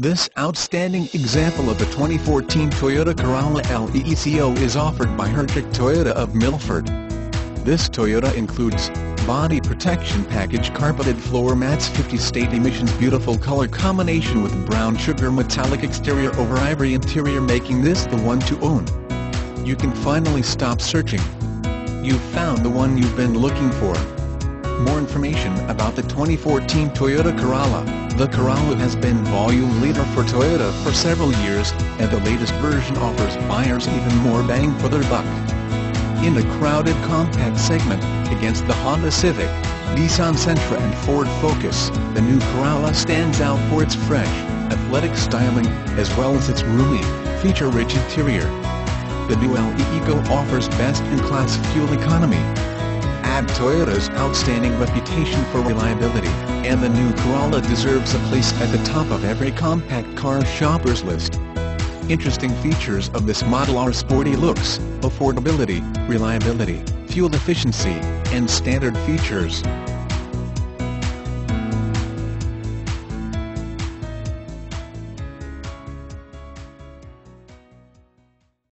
This outstanding example of the 2014 Toyota Corolla LE ECO is offered by Hertrich Toyota of Milford. This Toyota includes body protection package carpeted floor mats 50 state emissions beautiful color combination with brown sugar metallic exterior over ivory interior making this the one to own. You can finally stop searching. You've found the one you've been looking for. More information about the 2014 Toyota Corolla. The Corolla has been volume leader for Toyota for several years, and the latest version offers buyers even more bang for their buck. In the crowded compact segment, against the Honda Civic, Nissan Sentra and Ford Focus, the new Corolla stands out for its fresh, athletic styling, as well as its roomy, feature-rich interior. The new LE Eco offers best-in-class fuel economy, Toyota's outstanding reputation for reliability, and the new Corolla deserves a place at the top of every compact car shopper's list. Interesting features of this model are sporty looks, affordability, reliability, fuel efficiency, and standard features.